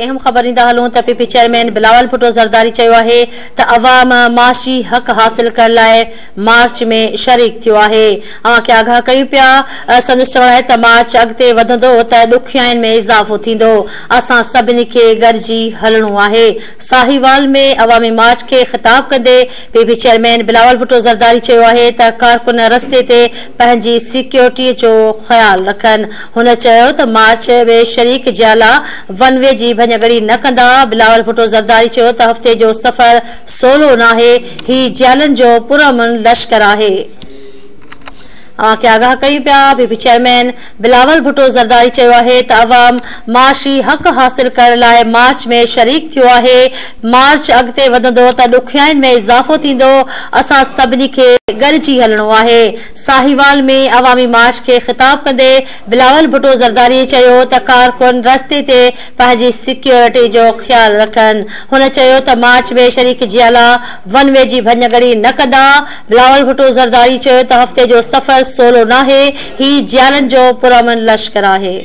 اہم خبر نیدہ حلوں تا P P chairman Bilawal Bhutto Zardari چاہیوا ہے تا عوام ماشی حق حاصل کر لائے مارچ میں شرک تیوا ہے آن کے آگاہ کئی پیا سندس چوڑا ہے تا مارچ اگتے ودندو دو تا لکھیاں میں اضاف ہوتی دو آسان سب نکے گرجی حلن ہوا ہے ساہی میں عوام مارچ کے خطاب کر دے P P chairman Bilawal Bhutto Zardari چاہیوا ہے تا کارکن رستے تے پہنجی سیکیورٹی جو خیال رکھن ہونے چاہیو تا مارچ میں شرک جالا ون وی جی पंज घड़ी न कंदा बिलावल भुटो ज़रदारी चयो त हफ़्ते जो सफ़रु सोलो नाहे ही जेलनि जो पुरमन लश्कर आहे हाँ, के आगाह कई पिया चेयरमैन बिलावल भुट्टो ज़रदारी चयो अवाम माशी हक़ हासिल कर लाइ मार्च में शरीक थो है मार्च अॻिते वधंदो में इज़ाफ़ो थींदो असां सभिनी हलणो आहे साहिवाल में अवामी मार्च के ख़िताब कंदे बिलावल भुट्टो ज़रदारी कारकुन रस्ते ते सिक्योरिटी जो ख्याल रखन मार्च में शरीक जियाला वन वे की भञगड़ी न कंदा बिलावल भुट्टो ज़रदारी हफ़्ते जो सफ़र ಸೋಲೊನಾಹೆ ಹಿ ಜ್ಞಾನಂಜೋ ಪುರಮನ್ ಲಷ್ಕರಾಹೆ